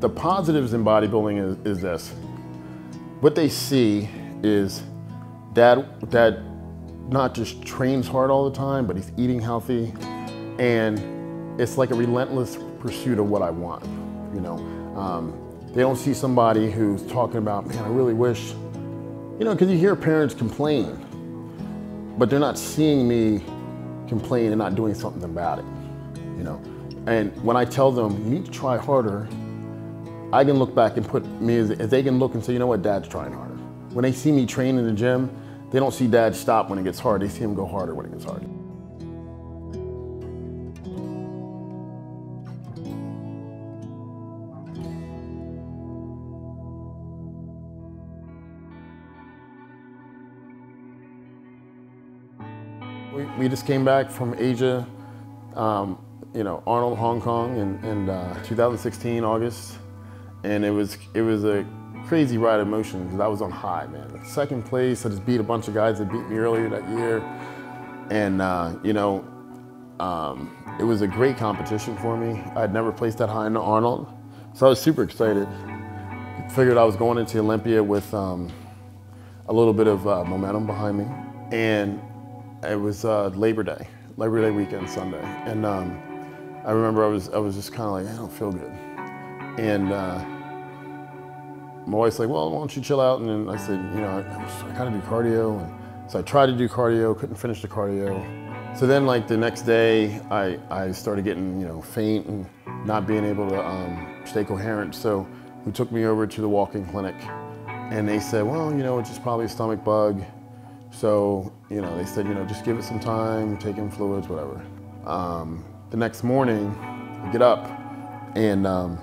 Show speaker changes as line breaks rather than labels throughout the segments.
the positives in bodybuilding is, is this. What they see is dad, dad not just trains hard all the time, but he's eating healthy. And it's like a relentless pursuit of what I want, you know. Um, they don't see somebody who's talking about, man, I really wish, you know, because you hear parents complain, but they're not seeing me complain and not doing something about it, you know. And when I tell them, you need to try harder, I can look back and put me as, as they can look and say, you know what, dad's trying harder. When they see me train in the gym, they don't see dad stop when it gets hard. They see him go harder when it gets hard. We, we just came back from Asia, um, you know, Arnold, Hong Kong in, in uh, 2016, August. And it was, it was a crazy ride of emotion because I was on high, man. Second place, I just beat a bunch of guys that beat me earlier that year. And, uh, you know, um, it was a great competition for me. I'd never placed that high in the Arnold. So I was super excited. Figured I was going into Olympia with um, a little bit of uh, momentum behind me. And it was uh, Labor Day, Labor Day weekend, Sunday. And um, I remember I was, I was just kind of like, I don't feel good. And uh, my wife's like, well, why don't you chill out? And then I said, you know, I, I of do cardio. And so I tried to do cardio, couldn't finish the cardio. So then like the next day, I, I started getting, you know, faint and not being able to um, stay coherent. So we took me over to the walking clinic and they said, well, you know, it's just probably a stomach bug. So, you know, they said, you know, just give it some time, take in fluids, whatever. Um, the next morning, I get up and um,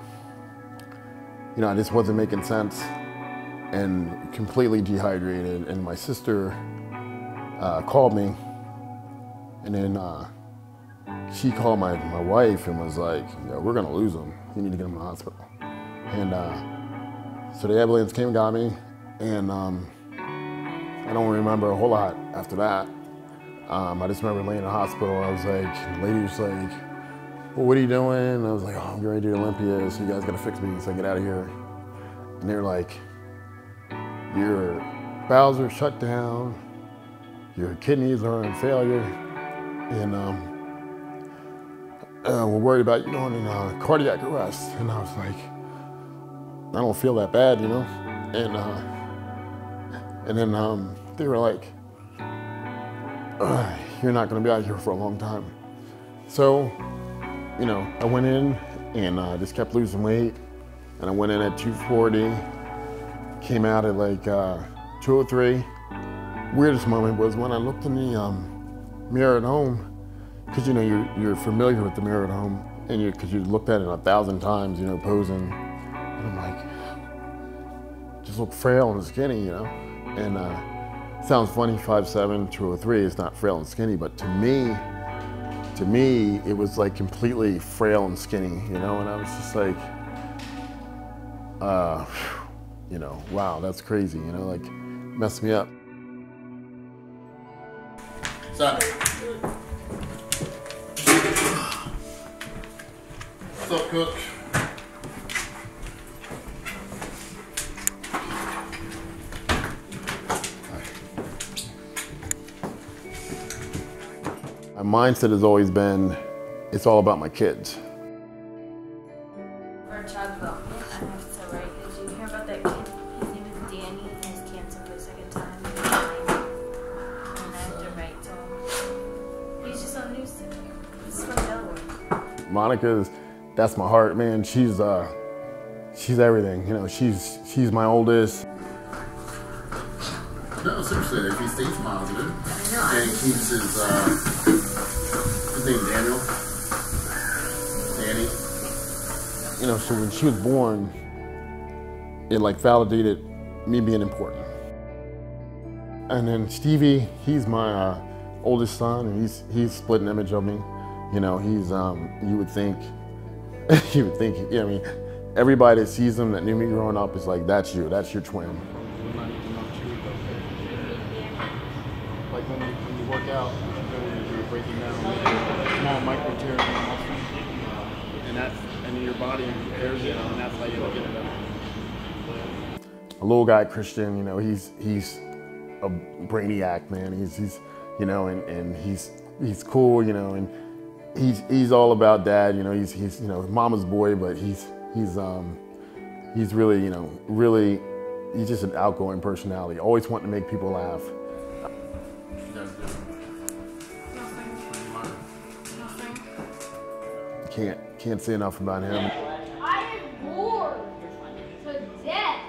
you know, I just wasn't making sense and completely dehydrated. And my sister uh, called me, and then uh, she called my, my wife and was like, Yo, we're gonna lose him. You need to get him to the hospital. And uh, so the ambulance came and got me, and um, I don't remember a whole lot after that. Um, I just remember laying in the hospital. I was like, the lady was like, well, what are you doing? And I was like, oh, I'm ready to do Olympia, so you guys gotta fix me so I get out of here. And they're like, your bowels are shut down, your kidneys are in failure, and um, uh, we're worried about you going in uh, cardiac arrest. And I was like, I don't feel that bad, you know? And, uh, and then um, they were like, you're not gonna be out here for a long time. So you know, I went in and uh, just kept losing weight. And I went in at 240, came out at like uh, 203. Weirdest moment was when I looked in the um, mirror at home, because you know you're, you're familiar with the mirror at home, and you because you looked at it a thousand times, you know, posing. And I'm like, just look frail and skinny, you know. And uh, sounds funny, 5'7", 203 is not frail and skinny, but to me, to me, it was like completely frail and skinny, you know, and I was just like, uh, you know, wow, that's crazy, you know, like messed me up. What's What's up, Cook? My mindset has always been, it's all about my kids.
Our child development, I have to write. Did you hear about that kid? His name is Danny. He has cancer for the second time. And I have to write to him. He's just on news today. He's from Delaware.
Monica's, that's my heart, man. She's, uh, she's everything. You know, she's, she's my oldest. No, seriously, if he stays positive and keeps his, uh, his name Daniel, Danny. You know, so when she was born, it like validated me being important. And then Stevie, he's my uh, oldest son, and he's he's split an image of me. You know, he's um, you would think, you would think, yeah, I mean, everybody that sees him that knew me growing up is like, that's you, that's your twin. like when you, when you work out, you're breaking down small micro tears in the muscle, and that's
and your body prepares you, and that's how you look at it.
A little guy, Christian, you know, he's he's a brainiac, man. He's he's you know, and, and he's he's cool, you know, and he's he's all about dad, you know. He's he's you know mama's boy, but he's he's um he's really you know really he's just an outgoing personality. Always wanting to make people laugh. Can't can't say enough about him.
I am bored to death.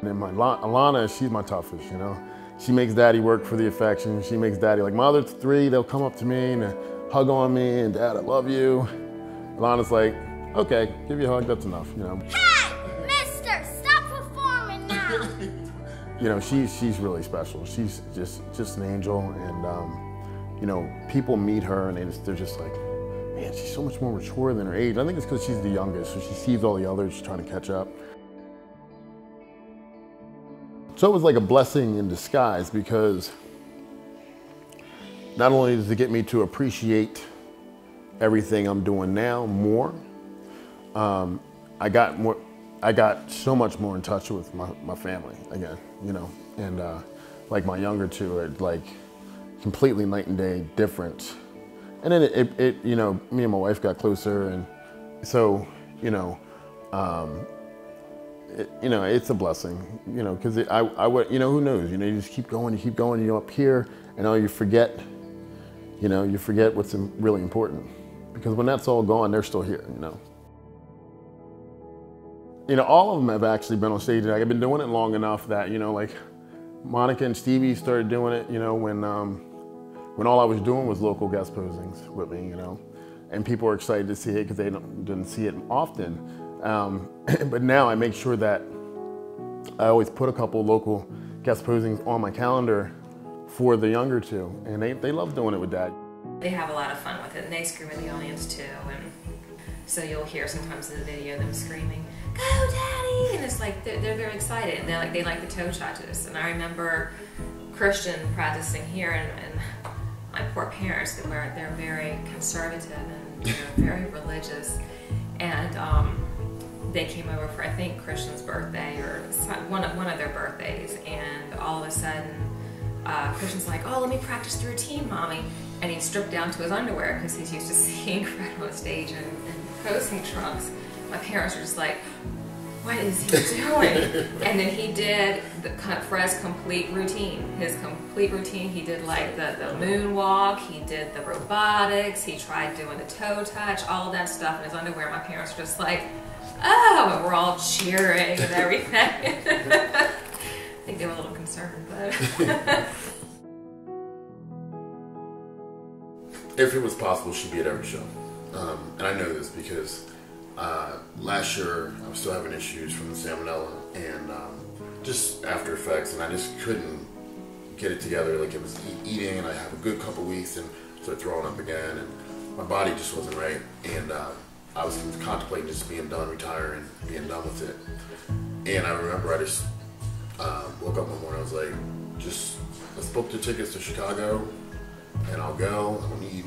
And then my Alana, she's my toughest, you know. She makes daddy work for the affection. She makes daddy like my other three, they'll come up to me and hug on me and dad, I love you. Alana's like, okay, give you a hug, that's enough, you know.
Hey, mister, stop performing now.
you know, she's she's really special. She's just just an angel, and um, you know, people meet her and they just, they're just like, man, she's so much more mature than her age. I think it's because she's the youngest, so she sees all the others trying to catch up. So it was like a blessing in disguise because not only does it get me to appreciate everything I'm doing now more, um, I got more, I got so much more in touch with my, my family again, you know, and uh, like my younger two like completely night and day different. And then it, it, it, you know, me and my wife got closer, and so, you know, um, it, you know, it's a blessing, you know, because I, I would, you know, who knows, you know, you just keep going, you keep going, you're up here, and all you forget, you know, you forget what's really important, because when that's all gone, they're still here, you know. You know, all of them have actually been on stage. Like, I've been doing it long enough that, you know, like Monica and Stevie started doing it, you know, when, um, when all I was doing was local guest posings with me, you know. And people were excited to see it because they didn't see it often. Um, but now I make sure that I always put a couple local guest posings on my calendar for the younger two. And they, they love doing it with dad.
They have a lot of fun with it, and they scream at the audience too. And so you'll hear sometimes in the video them screaming, "Go, Daddy!" And it's like they're, they're very excited. And they like they like the toe touches. And I remember Christian practicing here, and, and poor parents they were they're very conservative and you know, very religious, and um, they came over for I think Christian's birthday or one of one of their birthdays, and all of a sudden uh, Christian's like, "Oh, let me practice the routine, mommy," and he stripped down to his underwear because he's used to seeing Fred on stage and, in posing trunks. My parents were just like, "What is he doing?" and then he did the Fred's complete routine. His complete routine. He did like the the moonwalk. He did the robotics. He tried doing the toe touch, all that stuff in his underwear. My parents were just like, "Oh," and we're all cheering and everything. I think they were a little concerned, but.
if it was possible, she'd be at every show. Um, and I know this because uh, last year I was still having issues from the salmonella and um, just after effects, and I just couldn't get it together. Like it was eating, and I have a good couple weeks, and started throwing up again, and my body just wasn't right. And uh, I was contemplating just being done, retiring, being done with it. And I remember I just uh, woke up one morning. I was like, just let's book the tickets to Chicago and I'll go. I don't need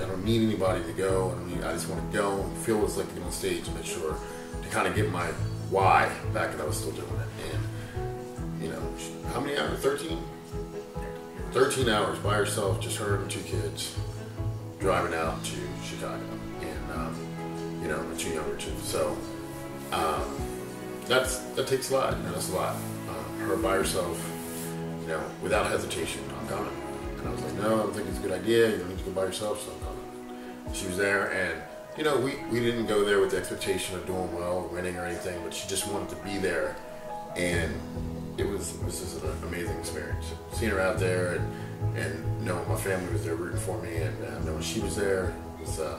I don't need anybody to go. I don't need, I just want to go and feel what it's like to get on stage and make sure to kind of get my why back that I was still doing it. And you know, how many hours? 13? 13 hours by herself, just her and two kids, driving out to Chicago, and um, you know, my two younger two. So um, that's that takes a lot. That's a lot. Uh, her by herself, you know, without hesitation, I'm coming. I was like, no, I don't think it's a good idea. You don't need to go by yourself, so I'm. She was there, and you know, we, we didn't go there with the expectation of doing well, or winning, or anything, but she just wanted to be there, and it was it was just an amazing experience. Seeing her out there, and and knowing my family was there rooting for me, and uh, knowing she was there was uh,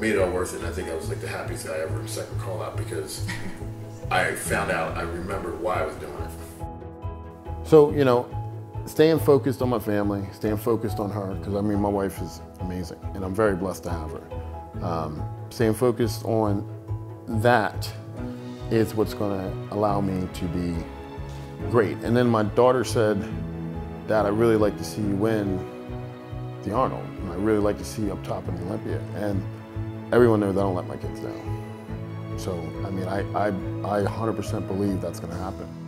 made it all worth it. And I think I was like the happiest guy ever in second call out because I found out, I remembered why I was doing it.
So, you know, staying focused on my family, staying focused on her, because I mean, my wife is amazing and I'm very blessed to have her. Um, staying focused on that is what's going to allow me to be great. And then my daughter said, Dad, I really like to see you win the Arnold. And I really like to see you up top in the Olympia. And everyone knows I don't let my kids down. So, I mean, I, I, I 100% believe that's going to happen.